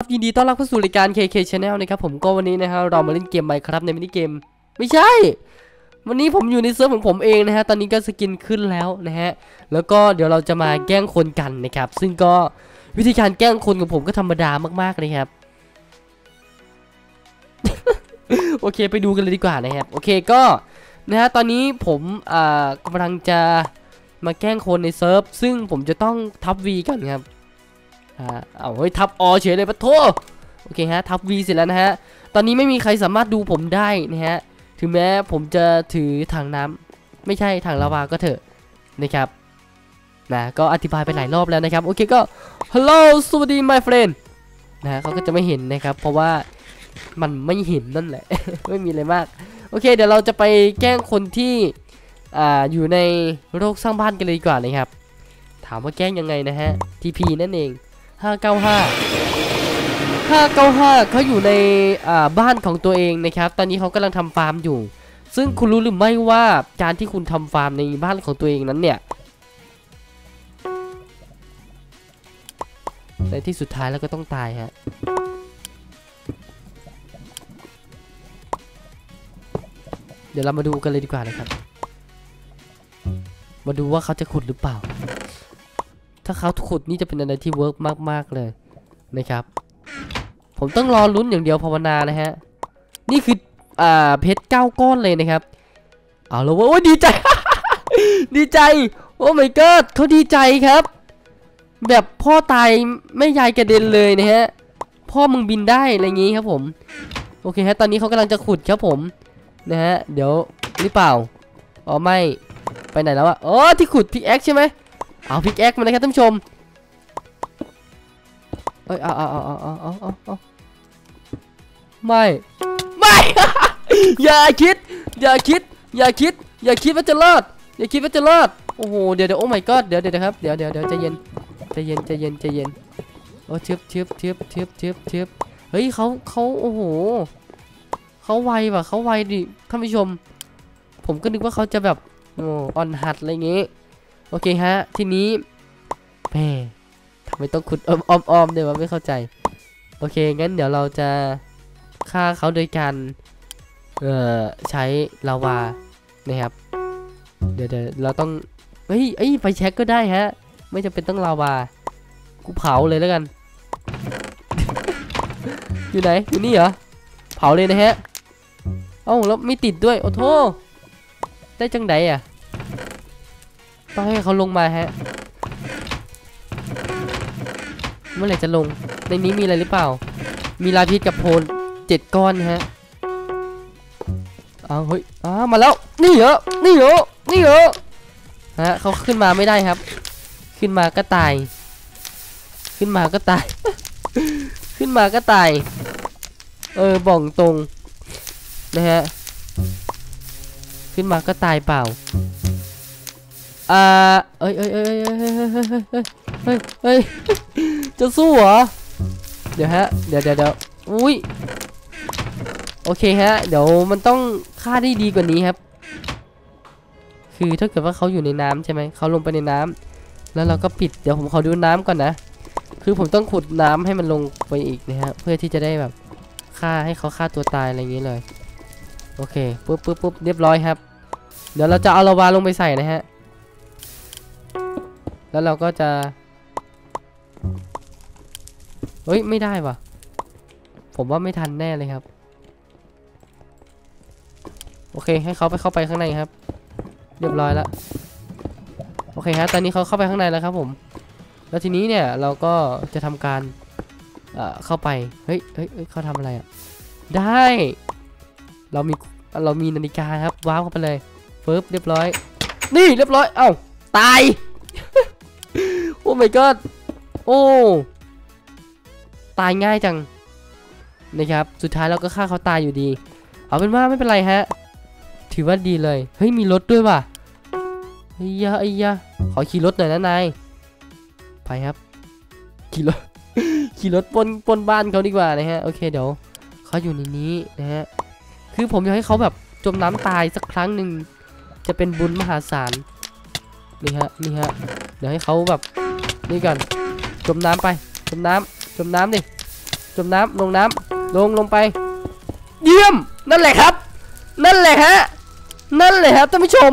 ยินดีต้อนรับเข้าสู่รายการ KRK Channel นะครับผมก็วันนี้นะฮะเรามาเล่นเกมไมครับในมินิเกม ไม่ใช่ วันนี้ผมอยู่ในเซิร์ฟของผมเองนะฮะตอนนี้ก็ skin ขึ้นแล้วนะฮะแล้วก็เดี๋ยวเราจะมาแกล้งคนกันนะครับ ซึ่งก็วิธีการแกล้งคนของผมก็ธรรมดามากๆเลยครับ โอเคไปดูกันเลยดีกว่านะครับโอเคก็นะฮะตอนนี้ผมอ่ากำลังจะมาแกล้งคนในเซิร์ฟซึ่งผมจะต้องทับ V ก่อนครับ เอาเฮ้ยทับอเฉยเลยปะโทโอเคฮะทับ V เสร็จแล้วนะฮะตอนนี้ไม่มีใครสามารถดูผมได้นะฮะถึงแม้ผมจะถือถังน้ำไม่ใช่ถังลาวาก็เถอะนะครับนะก็อธิบายไปหลายรอบแล้วนะครับโอเคก็ hello สวัสดี my friend นะฮะเขาก็จะไม่เห็นนะครับ เพราะว่ามันไม่เห็นนั่นแหละ ไม่มีอะไรมาก โอเค เดี๋ยวเราจะไปแกล้งคนที่อ่าอยู่ในโรคสร้างบ้านกันเลยดีกว่านะครับ ถามว่าแกล้งยังไงนะฮะ TP นั่นเอง 595 595เขาอยู่ในบ้านของตัวเองนะครับ ตอนนี้เขากำลังทำฟาร์มอยู่ ซึ่งคุณรู้หรือไม่ว่าการที่คุณทำฟาร์มในบ้านของตัวเองนั้นเนี่ย ในที่สุดท้ายแล้วก็ต้องตายฮะ เดี๋ยวเรามาดูกันเลยดีกว่านะครับ มาดูว่าเขาจะขุดหรือเปล่า ถ้าเขาขุดนี่จะเป็นอะไรที่ work มากๆเลยนะครับ ผมต้องรอลุ้นอย่างเดียวภาวนานะฮะ นี่คืออ่าเพชรเก้าก้อนเลยนะครับ เอาแล้วว้ยโอ้ดีใจ ดีใจ oh my god เขาดีใจครับ แบบพ่อตายแม่ยายกระเด็นเลยนะฮะ พ่อมึงบินได้อะไรอย่างงี้ครับผม โอเคฮะ ตอนนี้เขากำลังจะขุดครับผม นะฮะ เดี๋ยวหรือเปล่า อ๋อไม่ ไปไหนแล้วอะอ๋อที่ขุด pickaxe ใช่ไหม เอา pickaxe มานะครับท่านผู้ชมเอ้ยเอาเอาเอาเอาเอาเอาเอาไม่ ไม่ อย่าคิด อย่าคิด อย่าคิด อย่าคิดว่าจะรอด อย่าคิดว่าจะรอด โอ้โห เดี๋ยวเดี๋ยวโอ้ my god เดี๋ยวเดี๋ยวครับ เดี๋ยวเดี๋ยวเดี๋ยวใจเย็น ใจเย็น ใจเย็น ใจเย็น โอ้เทียบเทียบเทียบเทียบเทียบเทียบเฮ้ยเขาเขาโอ้โห เขาไวว่ะเขาไวดิ ท่านผู้ชม ผมก็นึกว่าเขาจะแบบอ้อ่อนหัดอะไรเงี้ย โอเคฮะ ทีนี้แหมทำไมต้องขุดอ้อมอ้อมอ้อมด้วยวะไม่เข้าใจ โอเค งั้นเดี๋ยวเราจะฆ่าเขาโดยการ เอ่อ ใช้ลาวา นะครับเดี๋ยวเดี๋ยวเราต้อง เฮ้ยเอ้ยไฟแช็กก็ได้ฮะ ไม่จำเป็นต้องลาวา กูเผาเลยแล้วกัน อยู่ไหน อยู่นี่เหรอ เผาเลยนะฮะ เอ้าแล้วไม่ติดด้วย โอ้โทได้จังไดอะ ต้องให้เขาลงมาฮะ เมื่อไหร่จะลง ในนี้มีอะไรหรือเปล่า มีลาพิษกับโพลเจ็ดก้อนฮะเอาเฮ้ยอ้ามาแล้ว นี่เหรอ นี่เหรอ นี่เหรอ ฮะเขาขึ้นมาไม่ได้ครับ ขึ้นมาก็ตาย ขึ้นมาก็ตาย ขึ้นมาก็ตาย เออบ่องตรง นะฮะ ขึ้นมาก็ตายเปล่า เอ้ยเอ้ยเอ้ยเอ้ยเอ้ยเอ้ยเอ้ยจะสู้เหรอ เดี๋ยวฮะ เดี๋ยวเดี๋ยวเดี๋ยวอุ้ย โอเคฮะ เดี๋ยวมันต้องฆ่าได้ดีกว่านี้ครับ คือถ้าเกิดว่าเขาอยู่ในน้ำใช่ไหม เขาลงไปในน้ำ แล้วเราก็ปิด เดี๋ยวผมขอดูน้ำก่อนนะ คือผมต้องขุดน้ำให้มันลงไปอีกนะฮะ เพื่อที่จะได้แบบฆ่าให้เขาฆ่าตัวตายอะไรอย่างนี้เลย โอเค ปุ๊บปุ๊บปุ๊บเรียบร้อยครับ เดี๋ยวเราจะเอาลาวาลงไปใส่นะฮะ แล้วเราก็จะเฮ้ย ไม่ได้ว่ะ ผมว่าไม่ทันแน่เลยครับ โอเค ให้เขาไปเข้าไปข้างในครับ เรียบร้อยแล้ว โอเคฮะ ตอนนี้เขาเข้าไปข้างในแล้วครับผม แล้วทีนี้เนี่ยเราก็จะทำการ เอ่อ เข้าไป เฮ้ยเฮ้ยเขาทำอะไรอะ ได้ เรามี เรามีนาฬิกาครับ ว้าวเข้าไปเลยเฟิร์บเรียบร้อย นี่เรียบร้อย เอ้า ตาย my god โอ้ตายง่ายจังนะครับ สุดท้ายเราก็ฆ่าเขาตายอยู่ดี เอาเป็นว่าไม่เป็นไรฮะ ถือว่าดีเลย เฮ้ยมีรถด้วยว่ะไอ้ยะไอ้ยะขอขี่รถหน่อยนะนายไปครับ ขี่รถ ขี่รถปนปนบ้านเขาดีกว่านะฮะ โอเคเดี๋ยวเขาอยู่ในนี้นะฮะ คือผมอยากให้เขาแบบจมน้ำตายสักครั้งหนึ่งจะเป็นบุญมหาศาล นี่ฮะ นี่ฮะ เดี๋ยวให้เขาแบบ นี่ก่อนจมน้ำไปจมน้ำจมน้ำดิจจมน้ำลงน้ำลงลงไป เยี่ยมนั่นแหละครับ นั่นแหละฮะนั่นแหละครับท่านผู้ชม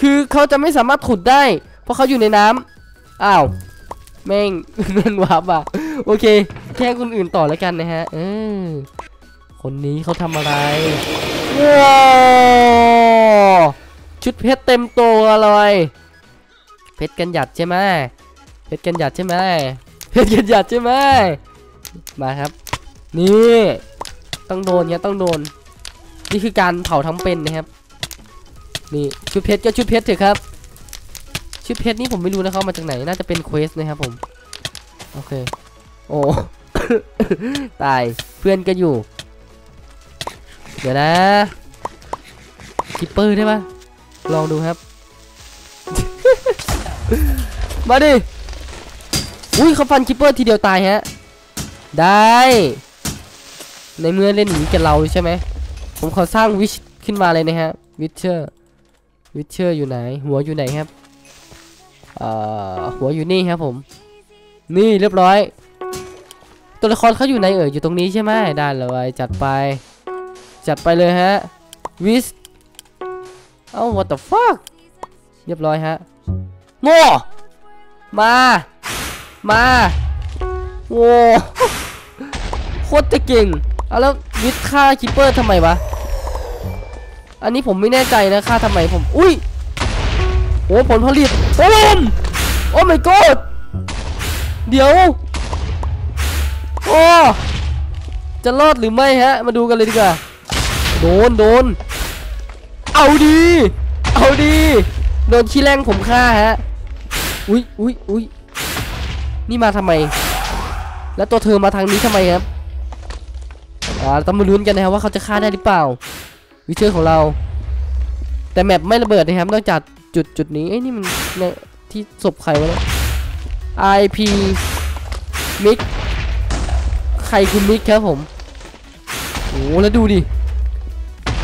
คือเขาจะไม่สามารถขุดได้ เพราะเขาอยู่ในน้ำอ้าวแม่งเงินวับอะโอเค แค่คนอื่นต่อแล้วกันนะฮะเออคนนี้เขาทำอะไรว้าวชุดเพชรเต็มตัวเลย เพชรกันหยัดใช่ไหม เพชรกันหยัดใช่ไหมเพชรกันหยัดใช่ไหมมาครับ นี่ต้องโดนเนี้ยต้องโดน นี่คือการเผาทั้งเป็นนะครับ นี่ชุดเพชรก็ชุดเพชรเถอะครับ ชุดเพชรนี่ผมไม่รู้นะเขาเอามาจากไหนน่าจะเป็นเควสนะครับผมโอเคโอ้ตายเพื่อนก็อยู่ เดี๋ยวนะ creeper ได้ปะลองดูครับ มาดิ อุ้ยเขาฟัน creeper ทีเดียวตายฮะ ได้ ในเมื่อเล่นหนีกับเราใช่ไหม ผมขอสร้างวิชขึ้นมาเลยนะฮะ wither wither อยู่ไหน หัวอยู่ไหนครับ เอ่อ หัวอยู่นี่ครับผม นี่เรียบร้อย ตัวละครเขาอยู่ไหนเอ่ย อยู่ตรงนี้ใช่ไหมได้เลยจัดไป จัดไปเลยฮะ วิสเอ้า what the fuck เรียบร้อยฮะ โง่ มา มาโว้โคตรจะเก่งเอาแล้ว wither ฆ่า creeper ทำไมวะ อันนี้ผมไม่แน่ใจนะฆ่าทำไมผม อุ้ยโอ้ผลผลิตโอ้มโอ้ my god เดี๋ยว โอ้ จะรอดหรือไม่ฮะ มาดูกันเลยดีกว่า โดนโดน เอาดี เอาดี โดนขี้แรงผมฆ่าฮะ อุ้ยอุ้ยอุ้ย นี่มาทำไม แล้วตัวเธอมาทางนี้ทำไมครับอ่าต้องมาลุ้นกันนะครับว่าเขาจะฆ่าได้หรือเปล่า วิเชอร์ของเรา แต่แมปไม่ระเบิดนะครับนอกจากจุดจุดนี้เอ้นี่มันเนี่ยที่ศพใครวะเนี่ย IP มิกใครคือมิกครับผมโอ้แล้วดูดิ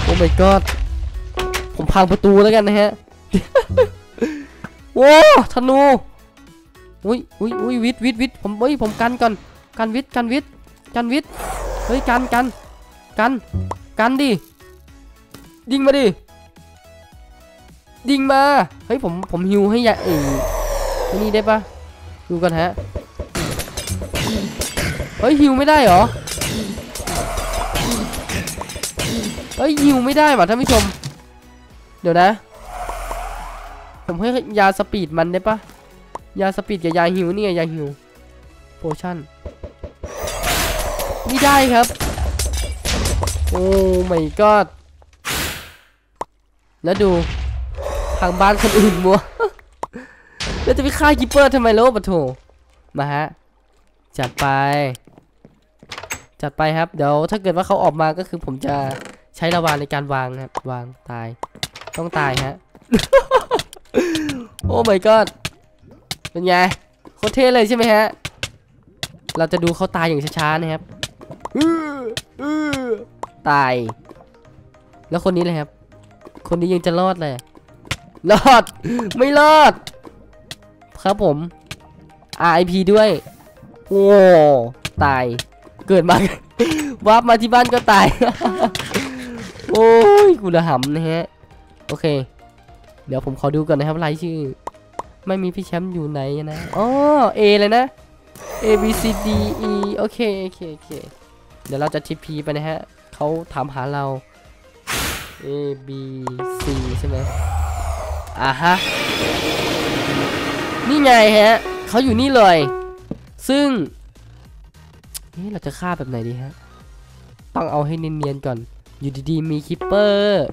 โอ้ my god ผมพังประตูแล้วกันนะฮะโอ้ธนู อุ้ยอุ้ยอุ้ยวิทย์วิทย์วิทย์ผมเฮ้ยผมกันก่อนกันวิทย์กันวิทย์กันวิทย์เฮ้ยกันกันกันกันดิยิงมาดิยิงมาเฮ้ยผมผมฮิวให้ยาเออไอ้นี่ได้ปะดูกันฮะเฮ้ยฮิวไม่ได้เหรอเฮ้ยฮิวไม่ได้ว่ะท่านผู้ชม เดี๋ยวนะ ผมให้ยาสปีดมันได้ปะ ยาสปีดกับยาฮิวนี่ไงยาฮิวโพชั่นไม่ได้ครับ โอ้ไม่กอดแล้วดูทางบ้านคนอื่นมัวแล้วจะไปฆ่ากิปเปอร์ทำไมแล้วปะโถมาฮะ จัดไป จัดไปครับ เดี๋ยวถ้าเกิดว่าเขาออกมาก็คือผมจะใช้ระวางในการวางครับ วางตาย ต้องตายฮะ โอ้ my god เป็นไงโคตรเท่เลยใช่ไหมฮะ เราจะดูเขาตายอย่างช้าๆนะครับตาย แล้วคนนี้เลยครับ คนนี้ยังจะรอดเลย รอด ไม่รอด ครับผม RIP ด้วย โอ้ตาย เกิดมาวาร์ปมาที่บ้านก็ตาย โอ้ย กูระหำนะฮะ โอเค เดี๋ยวผมขอดูก่อนนะครับรายชื่อ ไม่มีพี่แชมป์อยู่ไหนนะอ๋อ A เลยนะ A B C D E โอเคโอเคโอเคเดี๋ยวเราจะ TP ไปนะฮะเขาถามหาเรา A B C ใช่ไหมอ่าฮะ นี่ไงฮะเขาอยู่นี่เลย ซึ่งนี่เราจะฆ่าแบบไหนดีฮะต้องเอาให้เนียนๆก่อน อยู่ดีๆ มี creeper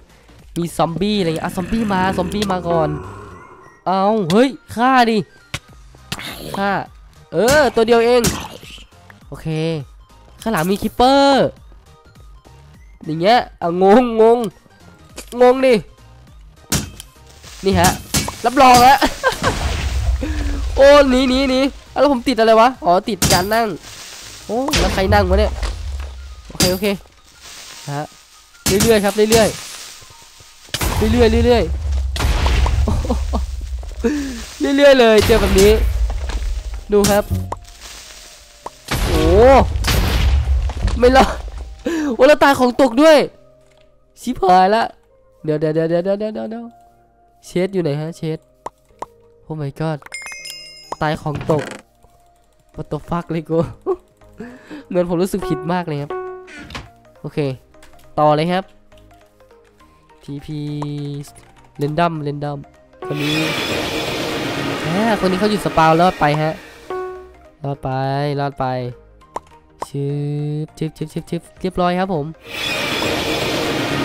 มีซอมบี้อะไรเงี้ยอะซอมบี้มา ซอมบี้มาก่อน เอาเฮ้ยฆ่าดิฆ่าเออ ตัวเดียวเอง โอเค ข้างหลังมี creeper อย่างเงี้ยอะงงงงงงดินี่ฮะ รับรองฮะโอ้หนีหนีหนีอะแล้วผมติดอะไรวะ อ๋อ ติดการนั่ง โอ้แล้วใครนั่งวะเนี่ย โอเค โอเค ฮะ เรื่อยๆครับ เรื่อยๆ เรื่อยๆเรื่อยๆ เรื่อยๆเลยเจอแบบนี้ ดูครับ โอ้ไม่รอดโอ้แล้วตายของตกด้วยชิบหายละเดี๋ยวเดี๋ยวเดี๋ยวเดี๋ยวเดี๋ยวเดี๋ยวเดี๋ยวเชดอยู่ไหนฮะเชดโอ้ my god ตายของตก what the fuck เลยกูเหมือนผมรู้สึกผิดมากเลยครับ โอเค ต่อเลยครับ TP เรนดัมเรนดัม คนนี้อ่าคนนี้เขาอยู่สปาวรอดไปฮะ รอดไป รอดไปชึบชึบชึบชึบชึบเรียบร้อยครับผม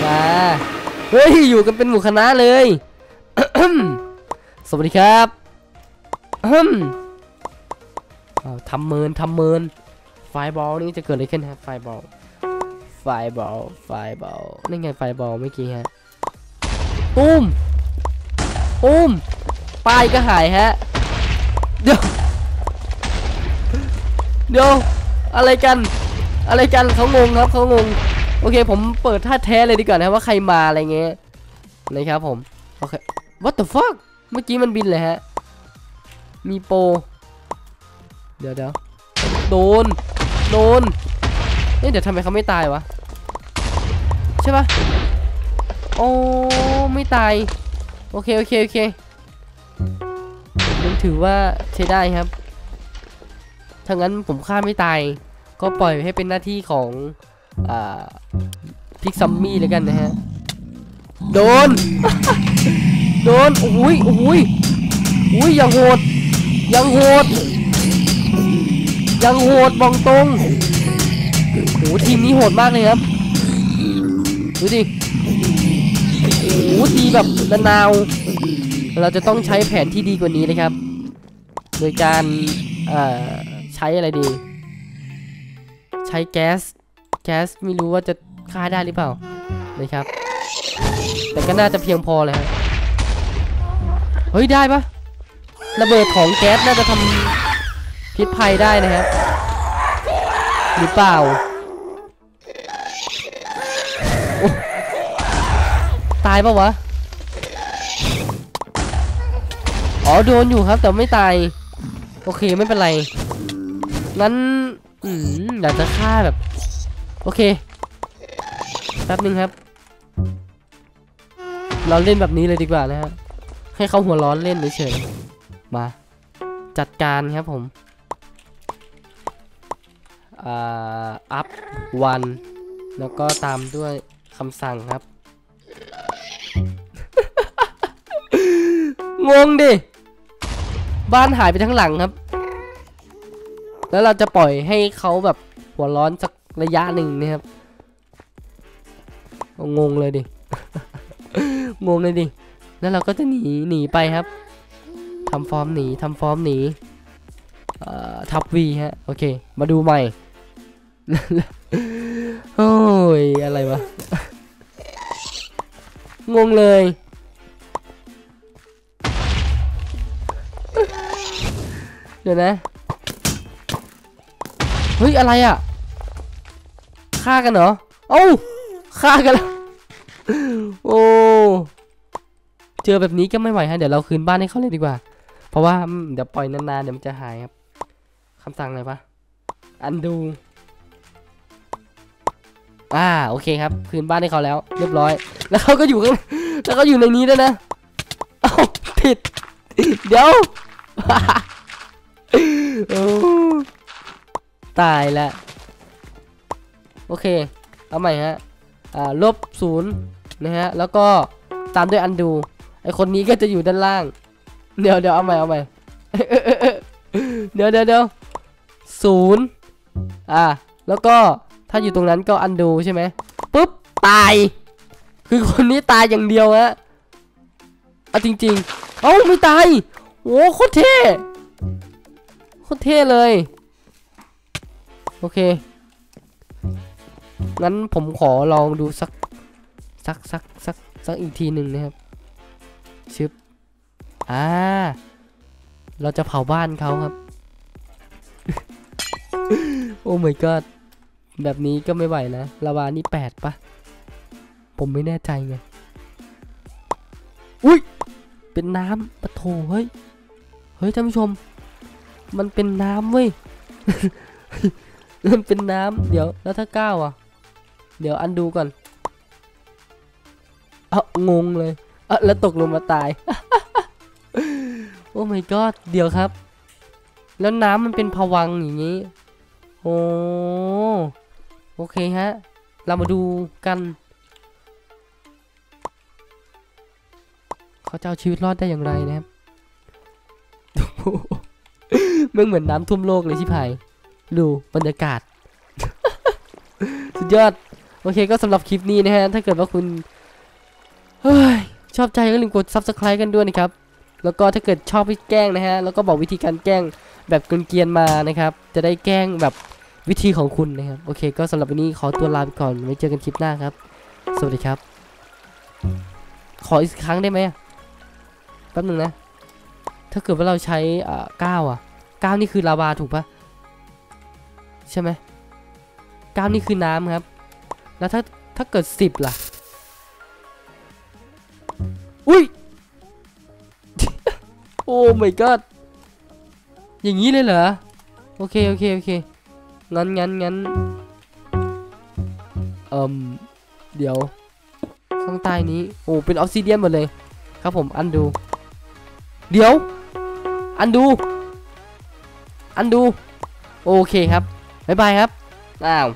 มาเฮ้ย อยู่กันเป็นหมู่คณะเลย สวัสดีครับทำเมินทำเมิน ไฟบอลนี่จะเกิดอะไรขึ้นฮะ ไฟบอล ไฟบอล ไฟบอล นี่ไงไฟบอลเมื่อกี้ฮะตุ้ม ตุ้มป้ายก็หายฮะ เดี๋ยว เดี๋ยว อะไรกัน อะไรกันเขางงครับเขางง โอเค ผมเปิดท่าแท้เลยดีกว่านะว่าใครมาอะไรเงี้ยนะครับผม โอเค what the fuck เมื่อกี้มันบินเลยฮะ มีโป เดี๋ยวเดี๋ยวโดน โดนเอ๊ะเดี๋ยวทำไมเขาไม่ตายวะ ใช่ปะโอ้ ไม่ตาย โอเค โอเค โอเคยังถือว่าใช้ได้ครับถ้างั้นผมฆ่าไม่ตาย ก็ปล่อยให้เป็นหน้าที่ของอพิกซัมมี่แล้วกันนะฮะ โดน โดน โอ้ยโอ้ยโอ้ยอย่างโหดอยังโหดอยังโหดมองตรงโอ้ทีมนี้โหดมากเลยครับ ดูดิ โอ้ตีแบบระนาวเราจะต้องใช้แผนที่ดีกว่านี้นะครับ โดยการใช้อะไรดี ใช้แก๊ส แก๊สไม่รู้ว่าจะฆ่าได้หรือเปล่านะครับ แต่ก็น่าจะเพียงพอเลยครับเฮ้ยได้ปะระเบิดของแก๊สน่าจะทำพิษภัยได้นะครับหรือเปล่า ตายปะวะ อ๋อโดนอยู่ครับ แต่ไม่ตาย โอเคไม่เป็นไร งั้น อืมอยากจะฆ่าแบบ โอเค แป๊บนึงครับ เราเล่นแบบนี้เลยดีกว่านะฮะ ให้เขาหัวร้อนเล่นเฉยๆมา จัดการครับผม อ่า อัพวัน แล้วก็ตามด้วยคำสั่งครับ งงดิ บ้านหายไปทั้งหลังครับ แล้วเราจะปล่อยให้เขาแบบหัวร้อนสักระยะหนึ่งนะครับ งงเลยดิ งงเลยดิ แล้วเราก็จะหนีหนีไปครับทำฟอร์มหนีทำฟอร์มหนีทับวีฮะ โอเค มาดูใหม่ โอ้ย อะไรวะ งงเลย เดี๋ยวนะ เฮ้ย อะไรอะ ฆ่ากันเหรอ เอ้า ฆ่ากันแล้ว โอ้ เจอแบบนี้ก็ไม่ไหวฮะ เดี๋ยวเราคืนบ้านให้เขาเลยดีกว่า เพราะว่าเดี๋ยวปล่อยนานๆเดี๋ยวมันจะหายครับ คำสั่งอะไรปะอันดู อ่าโอเคครับคืนบ้านให้เขาแล้ว เรียบร้อย แล้วเขาก็อยู่ข้างแล้วเขาอยู่ในนี้ด้วยนะเอ้าผิด เดี๋ยวตายแล้วโอเค เอาใหม่ฮะอ่าลบศูนย์นะฮะ แล้วก็ตามด้วยอันดู ไอคนนี้ก็จะอยู่ด้านล่าง เดี๋ยวเดี๋ยวเอาใหม่เอาใหม่เดี๋ยวเดี๋ยวเดี๋ยวศูนย์อ่า แล้วก็ ถ้าอยู่ตรงนั้นก็อันดูใช่ไหมปุ๊บตาย คือคนนี้ตายอย่างเดียวฮะเอาจริง ๆ เอ้าไม่ตายโอ้โคตรเท่โคตรเท่เลย โอเค งั้นผมขอลองดูสักสักสักสักสักอีกทีหนึ่งนะครับ ชึบ อ่า เราจะเผาบ้านเขาครับ โอ้ my god แบบนี้ก็ไม่ไหวนะลาวานี่แปดปะผมไม่แน่ใจไง อุ้ย เป็นน้ำปะโถเฮ้ย เฮ้ยท่านผู้ชม มันเป็นน้ำเว้ย มันเป็นน้ำเดี๋ยวแล้วถ้าก้าวอะ เดี๋ยวอันดูก่อนเอางงเลยเอะแล้วตกลงมาตาย โอ้ my god เดี๋ยวครับ แล้วน้ำมันเป็นผวังอย่างนี้ โอ้ โอเคฮะ เรามาดูกัน เขาจะเอาชีวิตรอดได้อย่างไรนะครับมันเหมือนน้ำท่วมโลกเลยชิพายดูบรรยากาศ สุดยอด โอเคก็สำหรับคลิปนี้นะฮะ ถ้าเกิดว่าคุณชอบใจก็อย่าลืมกด subscribe กันด้วยนะครับ แล้วก็ถ้าเกิดชอบให้แกล้งนะฮะ แล้วก็บอกวิธีการแกล้งแบบเกรียนๆมานะครับ จะได้แกล้งแบบ วิธีของคุณนะครับ โอเค ก็สำหรับวันนี้ขอตัวลาไปก่อน ไว้เจอกันคลิปหน้าครับ สวัสดีครับ ขออีกครั้งได้ไหมแป๊บหนึ่งนะ ถ้าเกิดว่าเราใช้อ่าเก้าอะเก้านี่คือลาวาถูกปะใช่ไหมเก้านี่คือน้ำครับ แล้วถ้าถ้าเกิดสิบล่ะ อุ้ย โอ้ my god อย่างนี้เลยเหรอ โอเค โอเค โอเค งั้นงั้นงั้นเอ่มเดี๋ยว ข้างใต้นี้ โอ้ เป็น obsidian หมดเลย ครับผม undo เดี๋ยว undo undo โอเคครับบ๊ายบายครับ อ้าว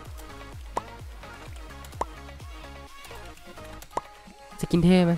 จะกินเท่ไหม